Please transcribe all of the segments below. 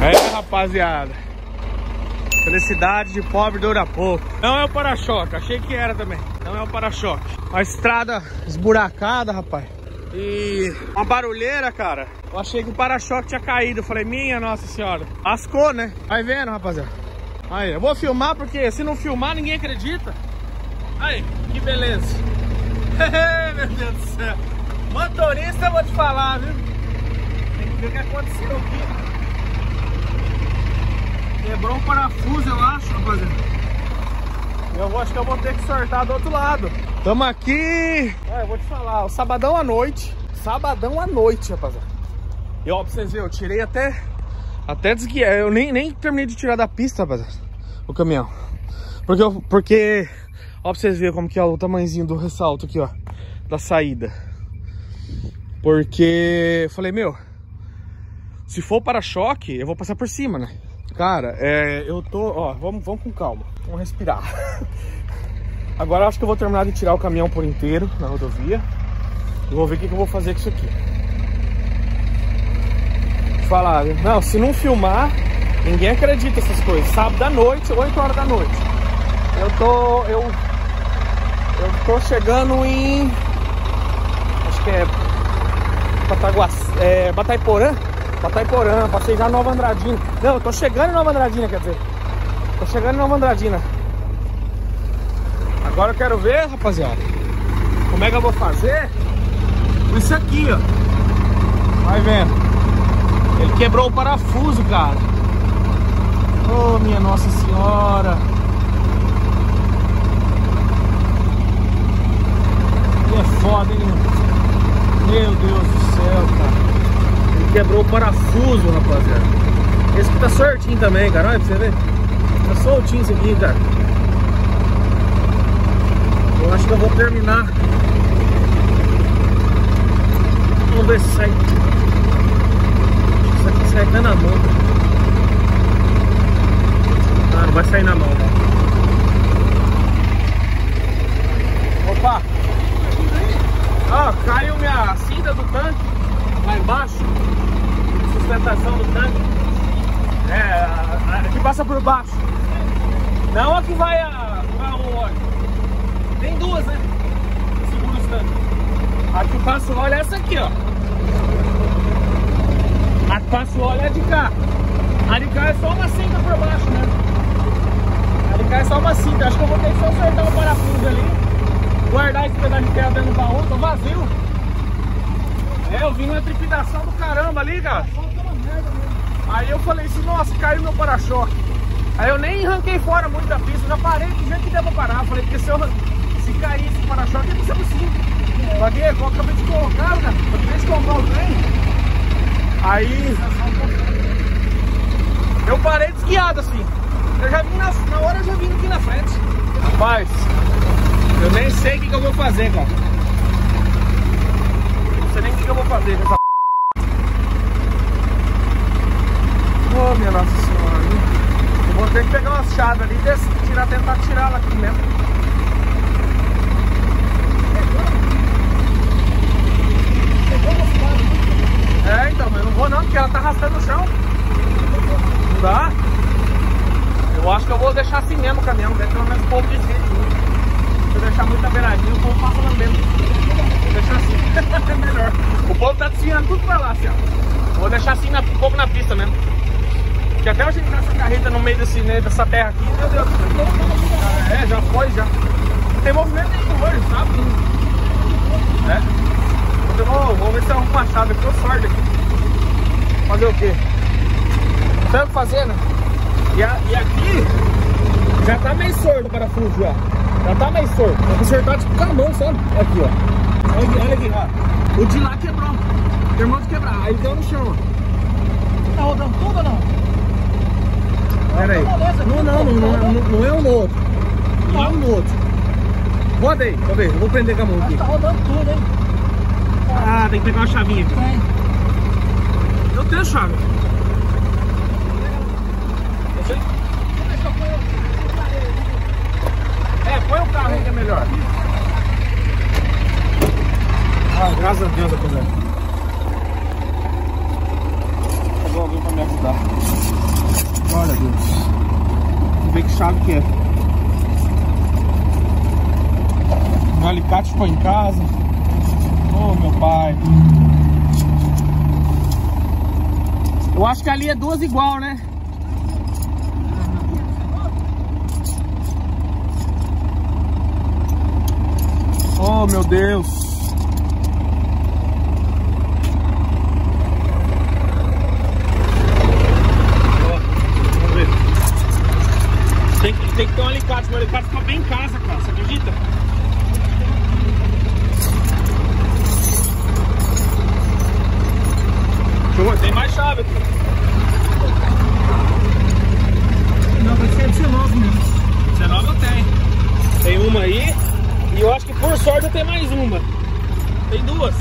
É, rapaziada. Felicidade de pobre dura pouco. Não é o para-choque, achei que era também. Não é o para-choque. A estrada esburacada, rapaz. E uma barulheira, cara. Eu achei que o para-choque tinha caído. Eu falei, minha nossa senhora. Ascou, né? Vai vendo, rapaziada. Aí, eu vou filmar porque se não filmar, ninguém acredita. Aí, que beleza. Meu Deus do céu. Motorista, eu vou te falar, viu? Tem que ver o que aconteceu aqui. Quebrou um parafuso, eu acho, rapaziada. Eu acho que eu vou ter que sortar do outro lado. Tamo aqui. É, eu vou te falar, o sabadão à noite. Sabadão à noite, rapaziada. E ó, pra vocês verem, eu tirei até. Até desguiar. Eu nem, nem terminei de tirar da pista, rapaziada. O caminhão. Porque, eu, porque. Ó, pra vocês verem como que é o tamanhozinho do ressalto aqui, ó. Da saída. Porque. Eu falei, meu. Se for para-choque, eu vou passar por cima, né? Cara, é, eu tô, ó, vamos, vamos com calma, vamos respirar. Agora acho que eu vou terminar de tirar o caminhão por inteiro na rodovia. E vou ver o que, que eu vou fazer com isso aqui. Falar, não, se não filmar, ninguém acredita nessas coisas. Sábado à noite, 8 horas da noite. Eu tô, eu, eu tô chegando em, acho que é, Pataguaçu, é, Bataiporã. Bataiporã, passei já Nova Andradina. Não, eu tô chegando em Nova Andradina, quer dizer. Tô chegando em Nova Andradina. Agora eu quero ver, rapaziada, como é que eu vou fazer isso aqui, ó. Vai vendo. Ele quebrou o parafuso, cara. Oh, minha Nossa Senhora. E é foda, hein? Meu Deus do céu, cara quebrou o parafuso, rapaziada. Esse aqui tá certinho também, cara. Olha pra você ver. Tá soltinho esse aqui, cara. Eu acho que eu vou terminar. Vamos ver se sai. Isso aqui sai até na mão. Ah, não vai sair na mão. Opa! Oh, caiu minha cinta do tanque lá embaixo sustentação do tanque. É, a, que passa por baixo. Não a que vai a, a o óleo. Tem duas, né? Segura os. A que passa o óleo é essa aqui, ó. A que passa o óleo é de cá. A de cá é só uma cinta por baixo, né? A de cá é só uma cinta. Acho que eu vou ter que só acertar o parafuso ali. Guardar esse pedaço de pedra dentro do baú. Tô vazio. É, eu vi uma trepidação do caramba ali, cara. Aí eu falei assim, nossa, caiu meu para-choque. Aí eu nem arranquei fora muito da pista, já parei do jeito que deu pra parar. Falei, porque se, eu, se cair esse para-choque, eu não sim. Paguei, eu acabei de colocar, cara. Acabei de comprar o trem. Aí. Eu parei desguiado assim. Eu já vim na, na hora eu já vim aqui na frente. Rapaz, eu nem sei o que, que eu vou fazer, cara. Não sei nem o que, que eu vou fazer com essa Oh, minha Nossa Senhora. Eu vou ter que pegar umas chaves ali e tirar, tentar tirar ela aqui mesmo. É, então, mas eu não vou não, porque ela tá arrastando no chão. Não dá? Eu acho que eu vou deixar assim mesmo o caminhão, deixa pelo menos um pouco de vídeo. Se eu deixar muito beiradinha, o povo passa lambendo. Vou deixar assim, é melhor. O povo tá desviando tudo pra lá, assim, ó. Vou deixar assim na, um pouco na pista mesmo. Que até a gente essa carreta no meio desse, né, dessa terra aqui, meu Deus. É, já foi, já. Não tem movimento nenhum hoje, sabe? É. Eu vou, vou ver se eu arrumo uma aqui, eu sorte aqui. Fazer o quê? Sabe o que fazer, né? E, a, e aqui já tá meio sordo o parafuso já. Já tá meio sordo. Vou consertar tipo com a mão, sabe? Aqui, ó. Olha aqui, olha aqui, ó. O de lá quebrou. Terminou de quebrar. Aí deu no chão, ó. Tá rodando tudo ou não? Pera aí. Não, não, não, não, não é um outro. Não é um outro. Roda aí, roda aí. Eu vou prender com a mão aqui. Tá rodando tudo, hein? Ah, tem que pegar uma chavinha aqui. Tem. Eu tenho chave. É, põe o carro aí que é melhor. Ah, graças a Deus, rapaziada. mandou alguém pra me ajudar. Olha, Deus. Vamos ver que chave que é. Um alicate foi em casa. Oh, meu pai. Eu acho que ali é duas igual, né? Oh, meu Deus. Tem que, ter um alicate, o alicate fica bem em casa, cara, você acredita? Tem mais chave aqui. Não, vai ser 19 mesmo. 19 eu tenho. Tem uma aí e eu acho que por sorte eu tenho mais uma. Tem duas.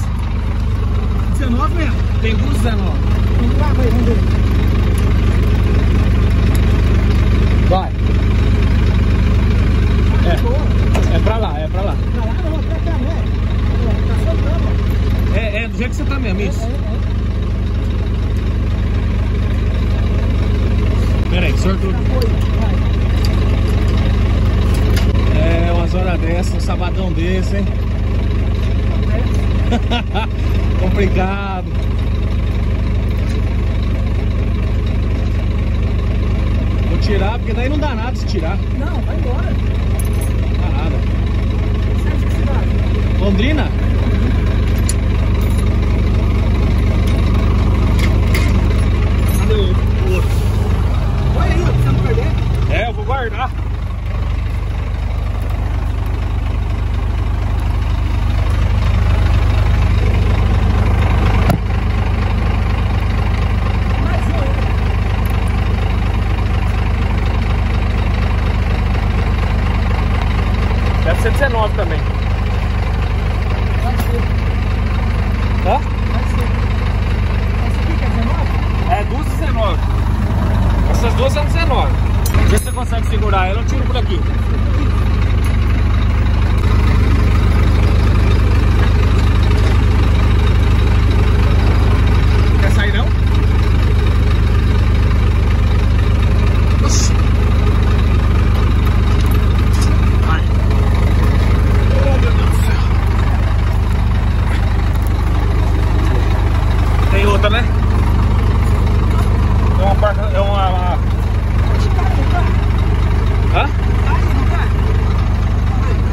19 mesmo? Tem duas 19. Vamos lá, vai, vamos ver. Vai. É, é pra lá, é pra lá. Cá, né? Tá soltando. É, é do jeito que você tá mesmo, isso. É, é. Pera aí. É, umas horas dessas, um sabadão desse, hein? Complicado. Vou tirar, porque daí não dá nada se tirar. Não, vai embora. Não dá nada. Sai de que cidade? Londrina? Cadê o outro? Olha aí, ó, pra você não perder. É, eu vou guardar. Mais um aí. Deve ser 19 também. Vai ser, Hã? vai ser. Essa aqui que é 19? É duas 19. Essas duas são 19. Vê se você ela, eu tiro por aqui. Quer sair não? Oxi. Vai. Oh, meu Deus do céu. Tem outra, né? É uma porta. É uma. uma... Pode ficar, não tá? Hã? Tá aí, não tá?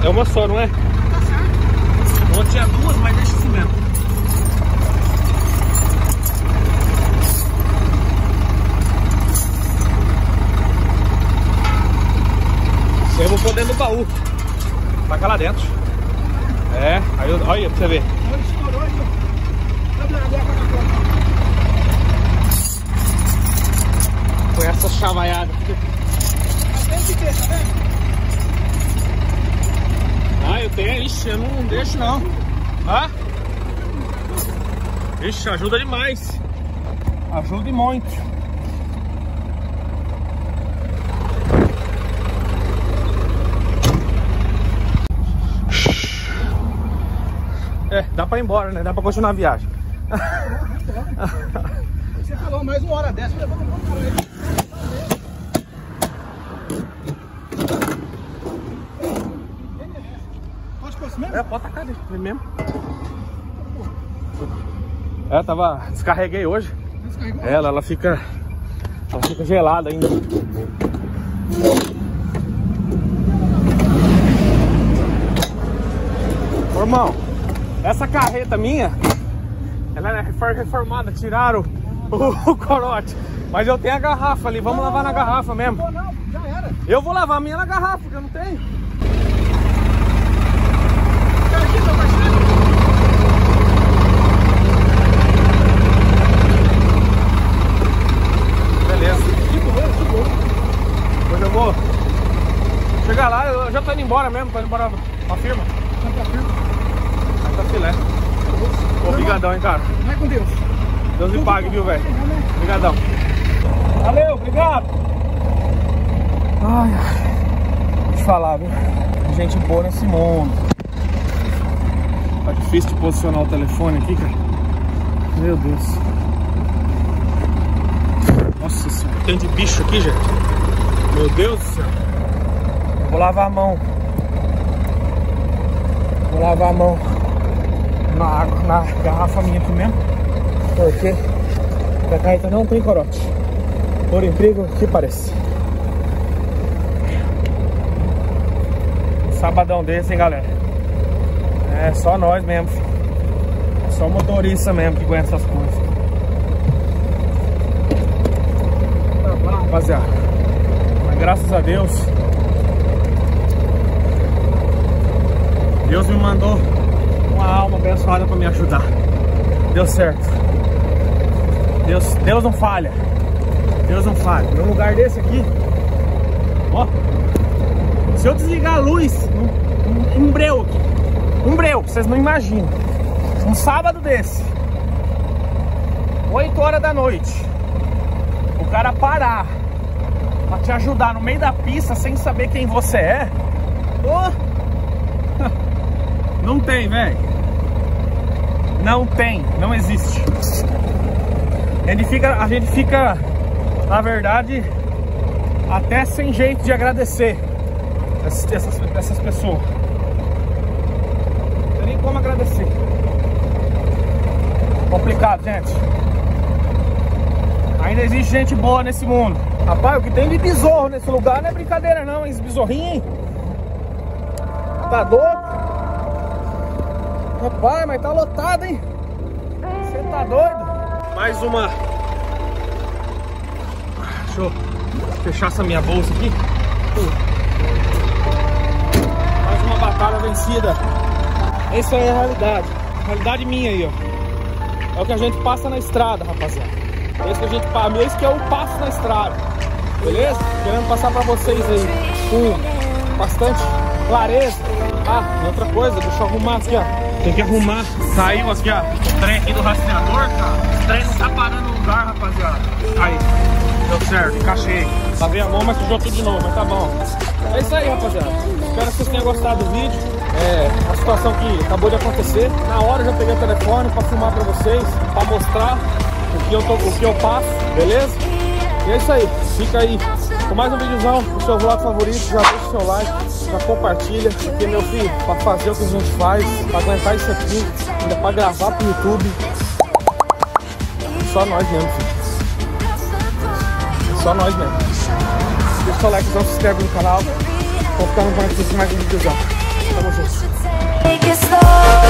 É uma só, não é? Tá certo. Outra tinha duas, mas deixa assim mesmo. Isso aí eu vou pôr dentro do baú. Taca lá dentro. É, aí eu, olha pra você ver. Estourou aí, ó. Com essa chavaiada. Tá vendo quê, tá vendo? Ah, eu tenho. Ixi, eu não deixo não. Ah? Ixi, ajuda demais. Ajuda muito. É, dá pra ir embora, né? Dá pra continuar a viagem. Você falou mais uma hora dessa, eu falei, vamos, vamos, vamos. Pode pôr assim mesmo? É, pode tacar dentro mesmo. É, tava. Descarreguei hoje. Descarregou? Ela, ela fica. Ela fica gelada ainda. Ô, irmão, essa carreta minha, ela é refor- reformada, tiraram o, o corote. Mas eu tenho a garrafa ali, vamos lavar na garrafa mesmo. Não, não, já era. Eu vou lavar a minha na garrafa, porque eu não tenho. Tá aqui, seu parceiro. Beleza. De boa, de boa. Depois eu vou chegar lá, eu já tô tô indo embora pra firma. Aí tá filé. Obrigadão, hein, cara. Vai com Deus. Deus me pague, viu, velho? Obrigadão. Valeu, obrigado. Ai, ai. Vou te falar, viu? Gente boa nesse mundo. Tá difícil de posicionar o telefone aqui, cara. Meu Deus. que tem de bicho aqui, gente. Meu Deus do céu. Vou lavar a mão. Vou lavar a mão na água, na garrafa minha aqui mesmo. Porque a carreta não tem corote. Por incrível que pareça. Sabadão desse, hein, galera. É só nós mesmo. Filho. Só motorista mesmo que aguenta essas coisas. Tá rapaziada. Mas graças a Deus. Deus me mandou uma alma abençoada para me ajudar. Deu certo. Deus, Deus não falha. Deus não falha. Num lugar desse aqui, ó. Se eu desligar a luz, um, um, um breu aqui. Um breu, vocês não imaginam. Um sábado desse, 8 horas da noite, o cara parar pra te ajudar no meio da pista sem saber quem você é, oh, não tem, velho. Não tem, não existe. A gente fica, a gente fica, na verdade, até sem jeito de agradecer essas, essas, pessoas. Não tem nem como agradecer. Complicado, gente. Ainda existe gente boa nesse mundo. Rapaz, o que tem de besouro nesse lugar não é brincadeira não, hein? Esse besorrinho, hein? Tá doido? Rapaz, mas tá lotado, hein? Você tá doido? Mais uma... Deixa eu fechar essa minha bolsa aqui. Mais uma batalha vencida. Essa é a realidade. Realidade minha aí, ó. É o que a gente passa na estrada, rapaziada. É isso que a gente passa, é isso que eu passo na estrada. Beleza? Querendo passar pra vocês aí com bastante clareza. Ah, e outra coisa, deixa eu arrumar aqui, ó. Tem que arrumar. Saiu aqui, ó. O trem aqui do rastreador, cara. O trem não tá parando no lugar, rapaziada. Aí. Deu certo, encaixei. Lavei a mão, mas sujou tudo de novo, mas tá bom. É isso aí, rapaziada. Espero que vocês tenham gostado do vídeo. É uma situação que acabou de acontecer. Na hora eu já peguei o telefone para filmar para vocês, para mostrar o que, eu tô, o que eu passo, beleza? E é isso aí. Fica aí com mais um videozão do seu vlog favorito. Já deixa o seu like, já compartilha. Porque, meu filho, para fazer o que a gente faz, para aguentar isso aqui, ainda para gravar pro YouTube. Só nós mesmo, filho. Só nós mesmo. Deixa o seu like, não se inscreve no canal. Vou ficar no mais um videozão. Tamo junto.